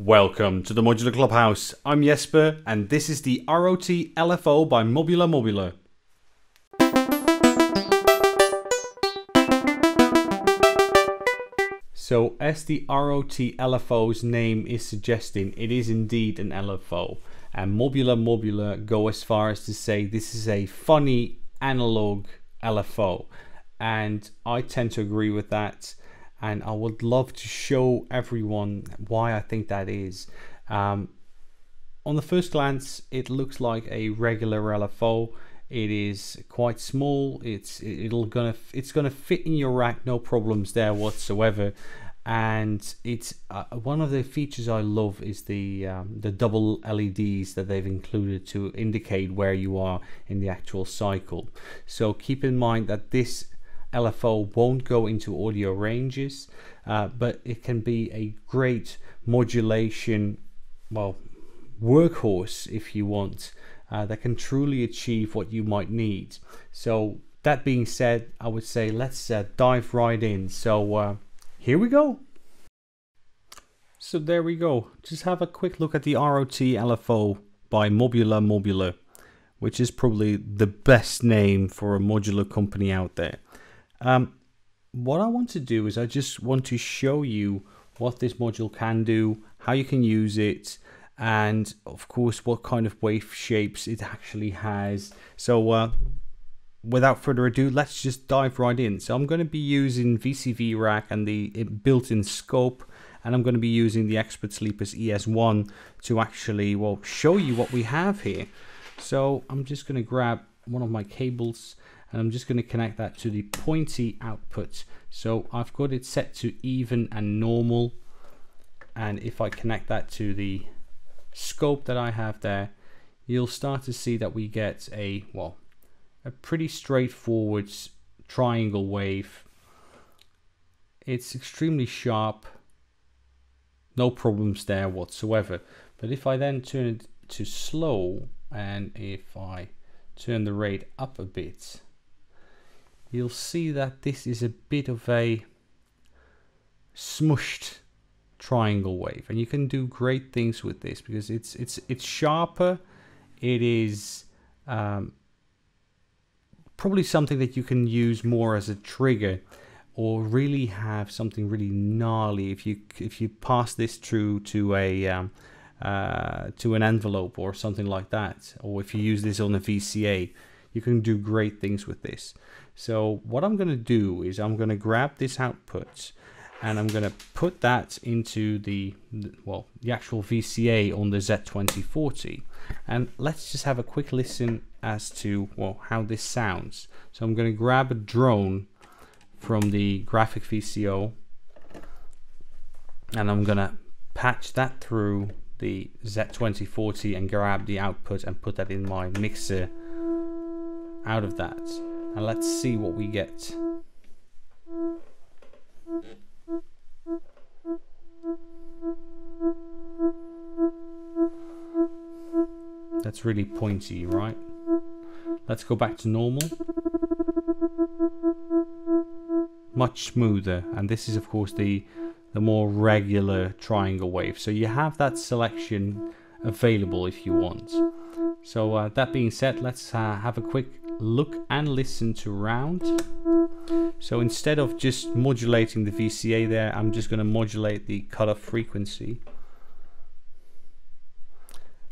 Welcome to the Modular Clubhouse. I'm Jesper, and this is the ROT LFO by Mobula Mobular. So, as the ROT LFO's name is suggesting, it is indeed an LFO. And Mobula Mobular go as far as to say this is a funny analog LFO. And I tend to agree with that. And I would love to show everyone why I think that is. Um, on the first glance, it looks like a regular LFO. It is quite small. It's it'll gonna it's gonna fit in your rack, no problems there whatsoever. And it's uh, one of the features I love is the um, the double LEDs that they've included to indicate where you are in the actual cycle. So keep in mind that this LFO won't go into audio ranges, uh, but it can be a great modulation, well, workhorse if you want uh, that can truly achieve what you might need. So that being said, I would say let's uh, dive right in. So uh, here we go. So there we go. Just have a quick look at the ROT LFO by Mobula Mobular, which is probably the best name for a modular company out there. Um, what I want to do is I just want to show you what this module can do, how you can use it, and of course what kind of wave shapes it actually has. So uh, without further ado, let's just dive right in. So I'm going to be using VCV Rack and the built-in scope, and I'm going to be using the Expert Sleepers ES1 to actually well show you what we have here. So I'm just going to grab one of my cables and I'm just going to connect that to the pointy output. So I've got it set to even and normal. And if I connect that to the scope that I have there, you'll start to see that we get a, well, a pretty straightforward triangle wave. It's extremely sharp, no problems there whatsoever. But if I then turn it to slow and if I turn the rate up a bit, you'll see that this is a bit of a smushed triangle wave. And you can do great things with this because it's it's it's sharper. It is um, probably something that you can use more as a trigger or really have something really gnarly if you if you pass this through to a um, uh, to an envelope or something like that or if you use this on a VCA you can do great things with this so what I'm going to do is I'm going to grab this output and I'm going to put that into the, well, the actual VCA on the Z2040. And let's just have a quick listen as to, well, how this sounds. So I'm going to grab a drone from the graphic VCO and I'm going to patch that through the Z2040 and grab the output and put that in my mixer out of that and let's see what we get. That's really pointy, right? Let's go back to normal. Much smoother, and this is of course the the more regular triangle wave. So you have that selection available if you want. So uh, that being said, let's uh, have a quick look and listen to round. So instead of just modulating the VCA there, I'm just going to modulate the cutoff frequency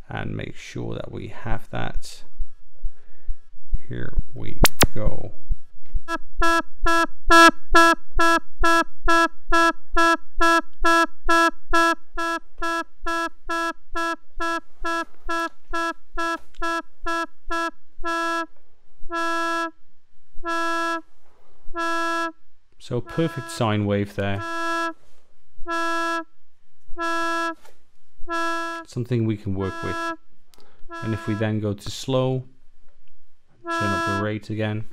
and make sure that we have that. Here we go. So perfect sine wave there. Something we can work with. And if we then go to slow, turn up the rate again.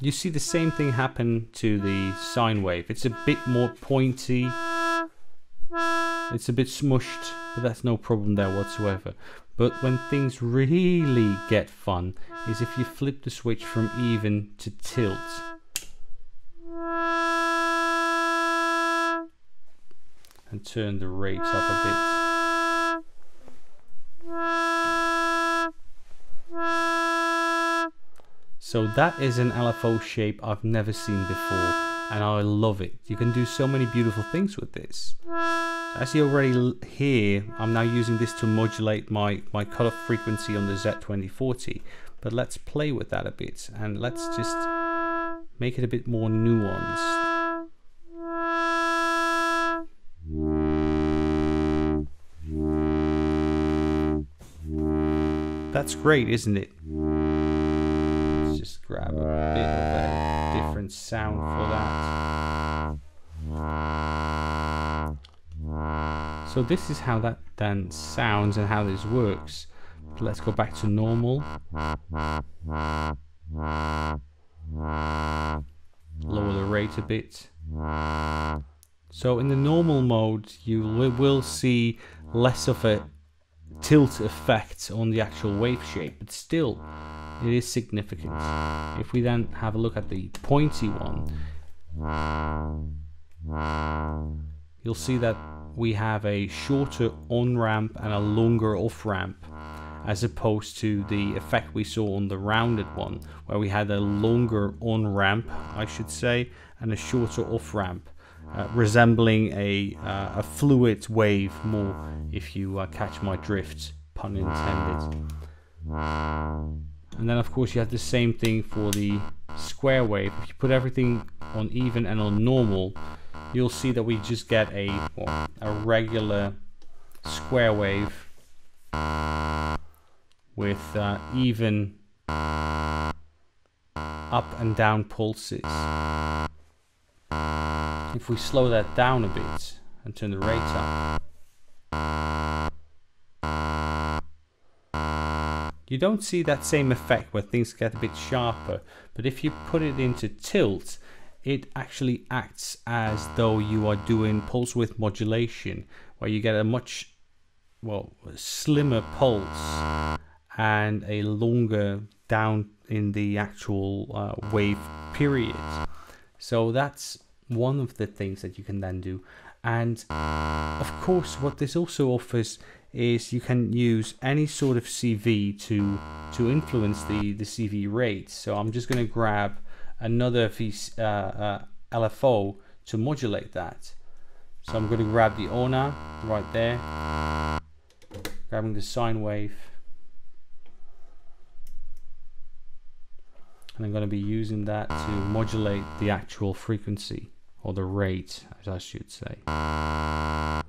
You see the same thing happen to the sine wave. It's a bit more pointy. It's a bit smushed, but that's no problem there whatsoever. But when things really get fun is if you flip the switch from even to tilt. And turn the rate up a bit. So that is an LFO shape I've never seen before and I love it. You can do so many beautiful things with this. As you already hear, I'm now using this to modulate my, my cutoff frequency on the Z2040, but let's play with that a bit and let's just make it a bit more nuanced. That's great, isn't it? Let's just grab a bit of a different sound for So this is how that then sounds and how this works. Let's go back to normal. Lower the rate a bit. So in the normal mode, you will see less of a tilt effect on the actual wave shape, but still it is significant. If we then have a look at the pointy one, you'll see that we have a shorter on ramp and a longer off ramp as opposed to the effect we saw on the rounded one where we had a longer on ramp I should say and a shorter off ramp uh, resembling a, uh, a fluid wave more, if you uh, catch my drift, pun intended. And then of course you have the same thing for the square wave. If you put everything on even and on normal, you'll see that we just get a, well, a regular square wave with uh, even up and down pulses. If we slow that down a bit and turn the rate up, you don't see that same effect where things get a bit sharper, but if you put it into tilt, it actually acts as though you are doing pulse width modulation, where you get a much well slimmer pulse and a longer down in the actual uh, wave period. So that's one of the things that you can then do. And of course, what this also offers is you can use any sort of CV to to influence the the CV rate. So I'm just going to grab another uh, uh, LFO to modulate that. So I'm going to grab the ONA right there, grabbing the sine wave, and I'm going to be using that to modulate the actual frequency or the rate, as I should say.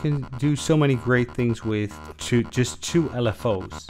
Can do so many great things with just two LFOs.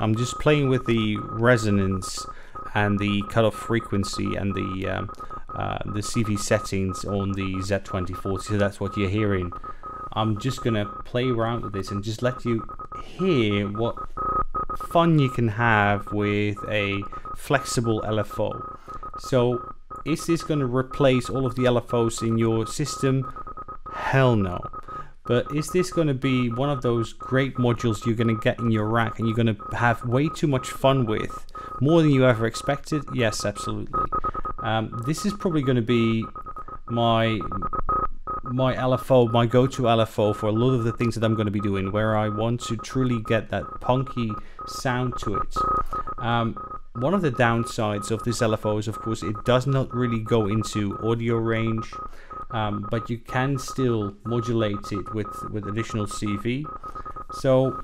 I'm just playing with the resonance and the cutoff frequency and the um, uh, the CV settings on the Z2040 so that's what you're hearing. I'm just gonna play around with this and just let you hear what fun you can have with a flexible LFO so is this going to replace all of the LFOs in your system? Hell no but is this going to be one of those great modules you're going to get in your rack and you're going to have way too much fun with? More than you ever expected? Yes, absolutely. Um, this is probably going to be my my LFO, my go-to LFO for a lot of the things that I'm going to be doing, where I want to truly get that punky sound to it. Um, one of the downsides of this LFO is, of course, it does not really go into audio range um, but you can still modulate it with with additional CV. So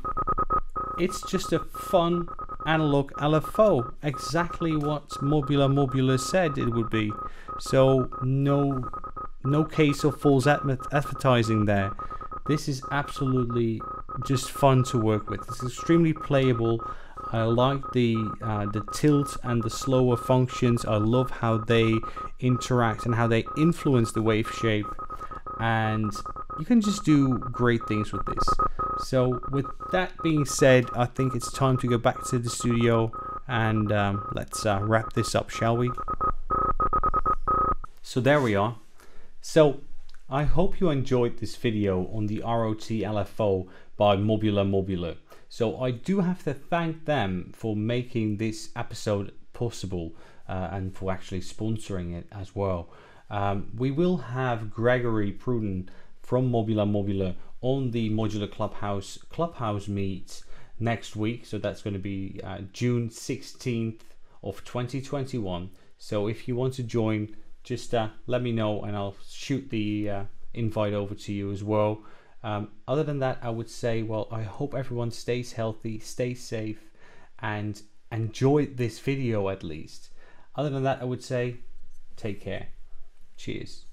it's just a fun analog LFO, exactly what Mobula Mobular said it would be. So no, no case of false advertising there. This is absolutely just fun to work with. It's extremely playable. I like the uh, the tilt and the slower functions. I love how they interact and how they influence the wave shape. And you can just do great things with this. So with that being said, I think it's time to go back to the studio and um, let's uh, wrap this up, shall we? So there we are. So I hope you enjoyed this video on the ROT LFO by Mobula Mobular. So I do have to thank them for making this episode possible uh, and for actually sponsoring it as well. Um, we will have Gregory Pruden from Mobula Mobular on the Modular Clubhouse Clubhouse meet next week. So that's going to be uh, June 16th of 2021. So if you want to join, just uh, let me know and I'll shoot the uh, invite over to you as well. Um, other than that, I would say, well, I hope everyone stays healthy, stay safe, and enjoy this video at least. Other than that, I would say, take care. Cheers.